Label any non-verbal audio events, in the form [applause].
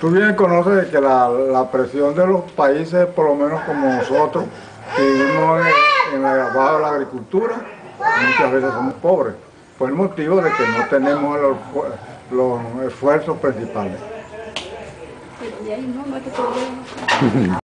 Tú bien conoces que la, la presión de los países, por lo menos como nosotros, que vivimos en, en la, de la agricultura, muchas veces somos pobres, por el motivo de que no tenemos los, los esfuerzos principales. [laughs]